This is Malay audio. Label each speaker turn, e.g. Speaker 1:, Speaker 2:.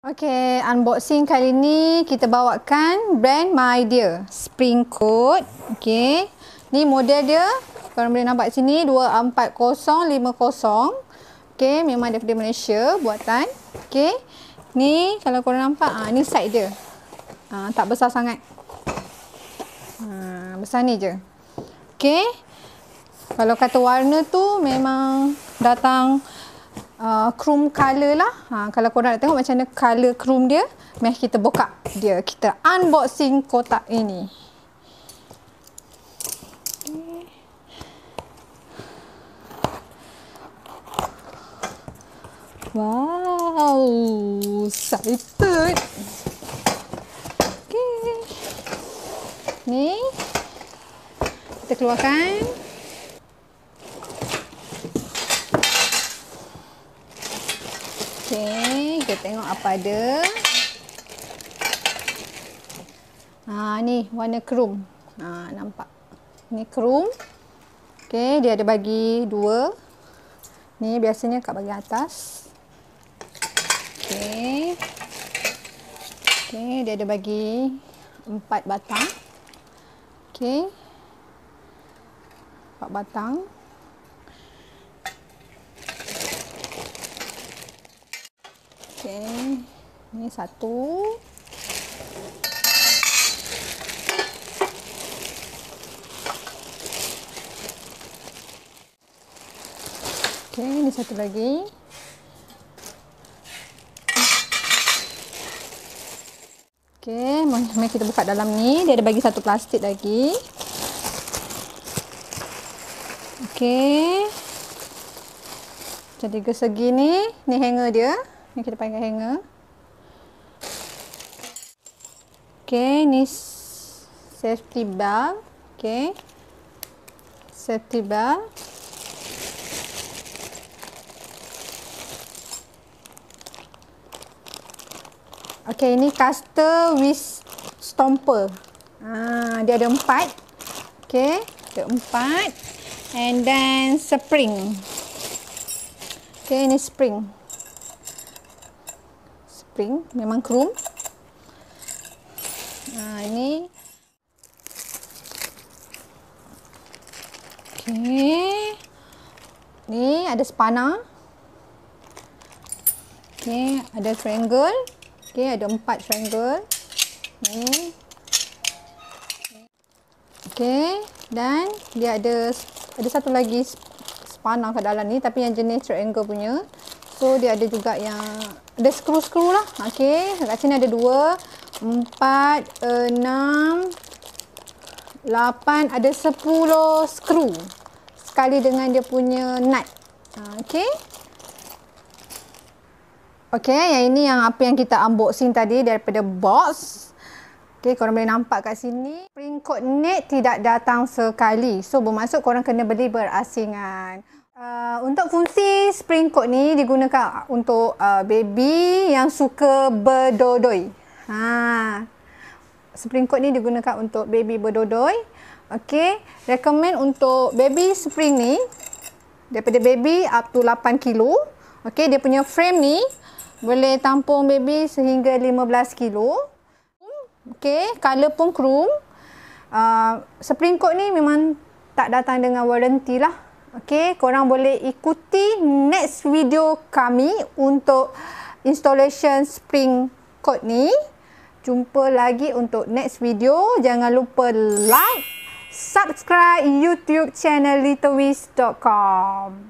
Speaker 1: Okay, unboxing kali ni kita bawakan brand My Dear Spring Coat. Okay, ni model dia. Korang boleh nampak sini 24050. Okay, memang daripada Malaysia buatan. Okay, ni kalau korang nampak, ah ni side dia. Ah, tak besar sangat. Ah, besar ni je. Okay, kalau kata warna tu memang datang uh, chrome color lah. Ha, kalau korang nak tengok macam mana color chrome dia, mari kita buka dia. Kita unboxing kotak ini. Wow, excited. Okay. Ni kita keluarkan. Okey, kita tengok apa ada. Ha ni warna chrome. Ha nampak. Ni chrome. Okey, dia ada bagi dua. Ni biasanya kat bahagian atas. Okey. Okey, dia ada bagi empat batang. Okey. Empat batang. Okey. Ini satu. Okey, ini satu lagi. Okey, mari kita buka dalam ni. Dia ada bagi satu plastik lagi. Okey. Jadi ke segi ni, ni hanger dia. Ni kita panggil hanger. Okay, ni safety belt. Okay. Safety belt. Okay, ini caster with stomper. Ha, dia ada empat. Okay, ada empat. And then spring. Okay, ini spring spring memang chrome. Ha, ini. Okey. Ni ada spana okey ada triangle. Okey ada empat triangle. Ni. Okey dan dia ada ada satu lagi spana kat dalam ni tapi yang jenis triangle punya So dia ada juga yang ada skru-skru lah. Okey, kat sini ada dua, empat, enam, lapan, ada sepuluh skru. Sekali dengan dia punya nut. Okey. Okey, yang ini yang apa yang kita unboxing tadi daripada box. Okey, korang boleh nampak kat sini. Spring coat net tidak datang sekali. So bermaksud korang kena beli berasingan. Uh, untuk fungsi spring coat ni digunakan untuk uh, baby yang suka berdodoi. Ha. Spring coat ni digunakan untuk baby berdodoi. Okey, recommend untuk baby spring ni daripada baby up to 8 kilo. Okey, dia punya frame ni boleh tampung baby sehingga 15 kilo. Okey, color pun chrome. Uh, spring coat ni memang tak datang dengan warranty lah. Okey, korang boleh ikuti next video kami untuk installation spring coat ni. Jumpa lagi untuk next video. Jangan lupa like, subscribe YouTube channel littlewiz.com.